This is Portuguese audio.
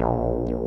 No.